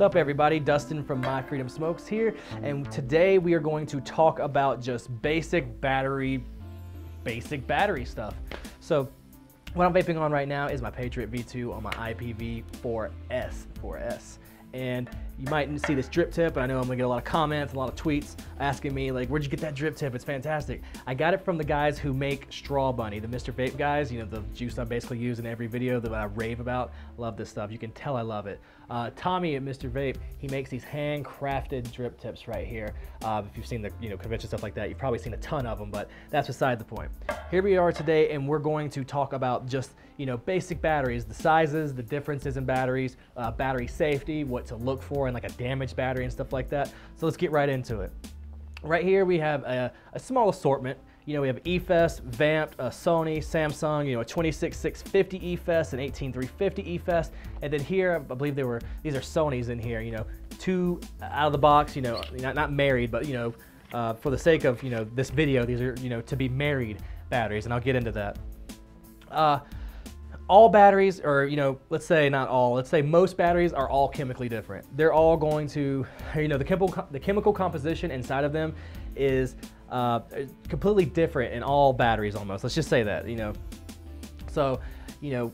What's up everybody? Dustin from My Freedom Smokes here, and today we are going to talk about just basic battery, basic battery stuff. So what I'm vaping on right now is my Patriot V2 on my IPv4S, 4S. And you might see this drip tip, and I know I'm gonna get a lot of comments, a lot of tweets asking me like, where'd you get that drip tip? It's fantastic. I got it from the guys who make Straw Bunny, the Mr. Vape guys, you know, the juice I basically use in every video that I rave about. Love this stuff. You can tell I love it. Uh, Tommy at Mr. Vape, he makes these handcrafted drip tips right here. Uh, if you've seen the you know convention stuff like that, you've probably seen a ton of them, but that's beside the point. Here we are today, and we're going to talk about just you know basic batteries, the sizes, the differences in batteries, uh, battery safety, what to look for in like a damaged battery and stuff like that. So let's get right into it. Right here we have a, a small assortment. You know, we have eFest, Vamped, a Sony, Samsung, you know, a 26650 eFest, an 18350 eFest. And then here, I believe there were, these are Sony's in here, you know, two out of the box, you know, not, not married, but, you know, uh, for the sake of, you know, this video, these are, you know, to be married batteries, and I'll get into that. Uh, all batteries, or you know, let's say not all, let's say most batteries are all chemically different. They're all going to, you know, the chemical the chemical composition inside of them is uh, completely different in all batteries almost. Let's just say that, you know. So, you know,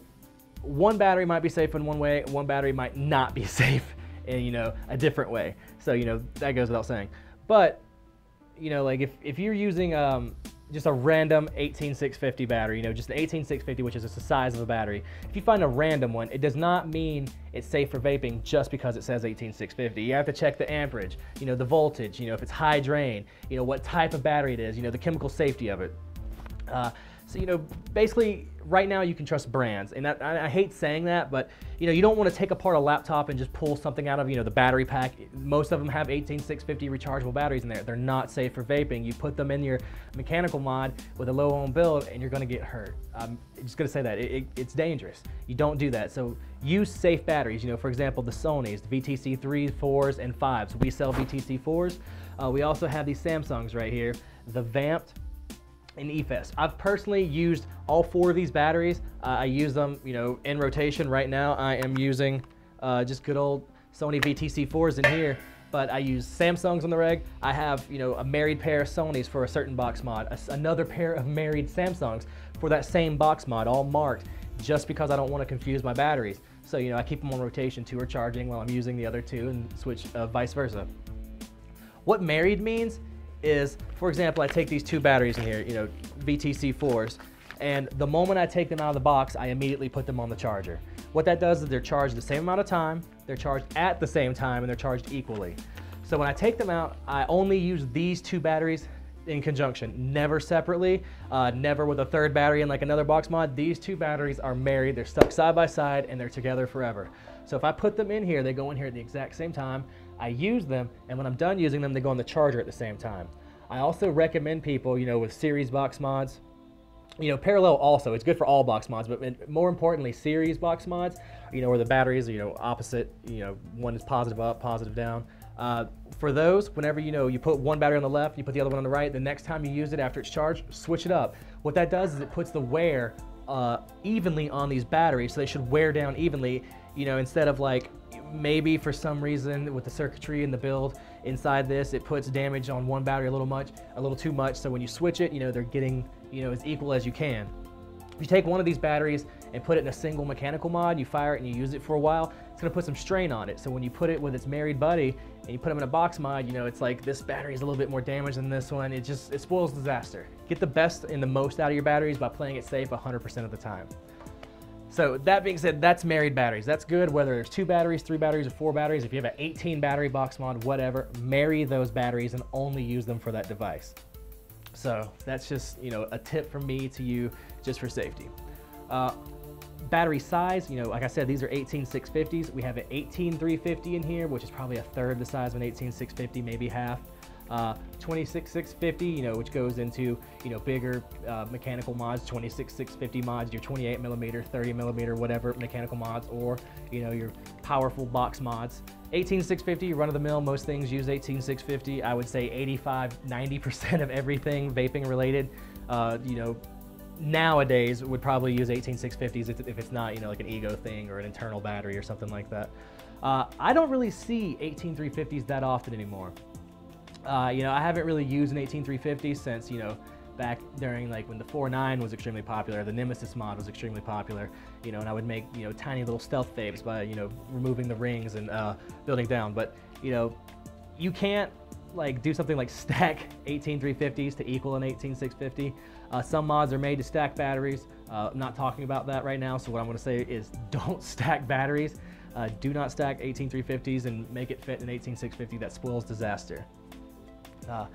one battery might be safe in one way, one battery might not be safe in, you know, a different way. So, you know, that goes without saying. But, you know, like if, if you're using um, just a random 18650 battery, you know, just an 18650, which is just the size of a battery. If you find a random one, it does not mean it's safe for vaping just because it says 18650. You have to check the amperage, you know, the voltage, you know, if it's high drain, you know, what type of battery it is, you know, the chemical safety of it. Uh, so, you know, basically right now you can trust brands. And that, I, I, hate saying that, but you know, you don't want to take apart a laptop and just pull something out of, you know, the battery pack. Most of them have 18650 rechargeable batteries in there. They're not safe for vaping. You put them in your mechanical mod with a low ohm build and you're going to get hurt. I'm just going to say that. It, it, it's dangerous. You don't do that. So use safe batteries. You know, for example, the Sony's, the VTC 3s, 4s, and 5s. We sell VTC 4s. Uh, we also have these Samsungs right here, the Vamped in eFest. I've personally used all four of these batteries. Uh, I use them, you know, in rotation. Right now, I am using uh, just good old Sony VTC4s in here, but I use Samsungs on the reg. I have, you know, a married pair of Sonys for a certain box mod, a, another pair of married Samsungs for that same box mod, all marked, just because I don't want to confuse my batteries. So, you know, I keep them on rotation. Two are charging while I'm using the other two and switch uh, vice versa. What married means is, for example, I take these two batteries in here, you know, VTC4s, and the moment I take them out of the box, I immediately put them on the charger. What that does is they're charged the same amount of time, they're charged at the same time, and they're charged equally. So when I take them out, I only use these two batteries in conjunction, never separately, uh, never with a third battery in like another box mod. These two batteries are married, they're stuck side by side, and they're together forever. So if I put them in here, they go in here at the exact same time. I use them, and when I'm done using them, they go on the charger at the same time. I also recommend people, you know, with series box mods, you know, parallel also, it's good for all box mods, but more importantly, series box mods, you know, where the batteries, are, you know, opposite, you know, one is positive up, positive down. Uh, for those, whenever you know you put one battery on the left, you put the other one on the right, the next time you use it after it's charged, switch it up. What that does is it puts the wear uh, evenly on these batteries, so they should wear down evenly, you know, instead of like maybe for some reason with the circuitry and the build inside this, it puts damage on one battery a little much, a little too much. So when you switch it, you know, they're getting, you know, as equal as you can. If you take one of these batteries and put it in a single mechanical mod, you fire it and you use it for a while, it's gonna put some strain on it. So when you put it with its married buddy and you put them in a box mod, you know, it's like this battery is a little bit more damaged than this one. It just, it spoils disaster. Get the best and the most out of your batteries by playing it safe 100% of the time. So that being said, that's married batteries. That's good whether there's two batteries, three batteries, or four batteries. If you have an 18 battery box mod, whatever, marry those batteries and only use them for that device. So that's just, you know, a tip from me to you just for safety. Uh, battery size, you know, like I said, these are 18650s. We have an 18350 in here, which is probably a third the size of an 18650, maybe half uh, 26650, you know, which goes into, you know, bigger uh, mechanical mods, 26650 mods, your 28 millimeter, 30 millimeter, whatever mechanical mods, or, you know, your powerful box mods. 18650, run of the mill, most things use 18650. I would say 85, 90% of everything vaping related, uh, you know, nowadays would probably use 18650s if it's not, you know, like an eGo thing or an internal battery or something like that. Uh, I don't really see 18350s that often anymore. Uh, you know, I haven't really used an 18350 since, you know, back during like when the 4.9 was extremely popular, the Nemesis mod was extremely popular, you know, and I would make, you know, tiny little stealth vapes by, you know, removing the rings and uh, building down. But, you know, you can't like do something like stack 18350s to equal an 18650. Uh, some mods are made to stack batteries. Uh, I'm not talking about that right now, so what I'm gonna say is don't stack batteries. Uh, do not stack 18350s and make it fit an 18650. That spoils disaster. Uh,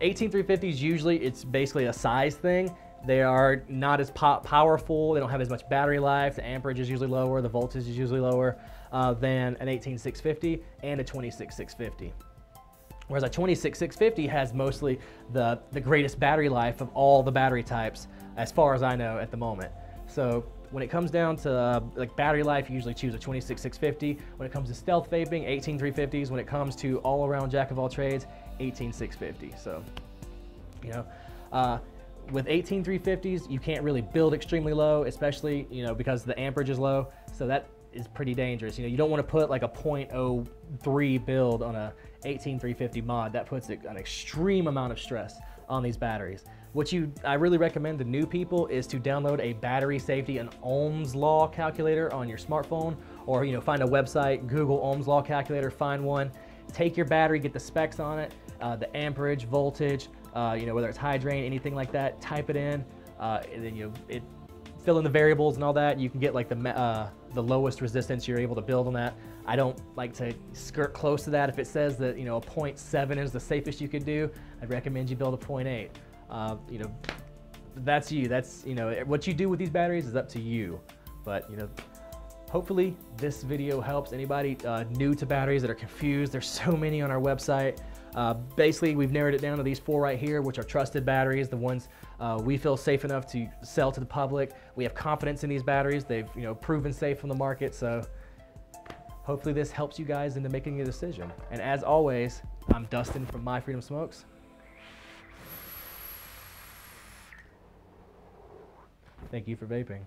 18350s usually it's basically a size thing. They are not as po powerful. They don't have as much battery life. The amperage is usually lower. The voltage is usually lower uh, than an 18650 and a 26650. Whereas a 26650 has mostly the, the greatest battery life of all the battery types, as far as I know at the moment. So when it comes down to uh, like battery life, you usually choose a 26650. When it comes to stealth vaping, 18350s. When it comes to all around jack of all trades, 18650. So, you know, uh, with 18350s, you can't really build extremely low, especially, you know, because the amperage is low. So that is pretty dangerous. You know, you don't want to put like a 0.03 build on a 18350 mod. That puts an extreme amount of stress on these batteries. What you, I really recommend to new people is to download a battery safety and Ohm's law calculator on your smartphone, or you know, find a website, Google Ohm's law calculator, find one, take your battery, get the specs on it, uh, the amperage, voltage, uh, you know, whether it's high drain, anything like that, type it in, uh, and then you it fill in the variables and all that. You can get like the uh, the lowest resistance you're able to build on that. I don't like to skirt close to that. If it says that you know a 0.7 is the safest you could do, I'd recommend you build a 0.8 uh, you know, that's you. That's, you know, what you do with these batteries is up to you. But, you know, hopefully this video helps anybody uh, new to batteries that are confused. There's so many on our website. Uh, basically, we've narrowed it down to these four right here, which are trusted batteries, the ones uh, we feel safe enough to sell to the public. We have confidence in these batteries. They've you know proven safe on the market. So hopefully this helps you guys into making a decision. And as always, I'm Dustin from My Freedom Smokes. Thank you for vaping.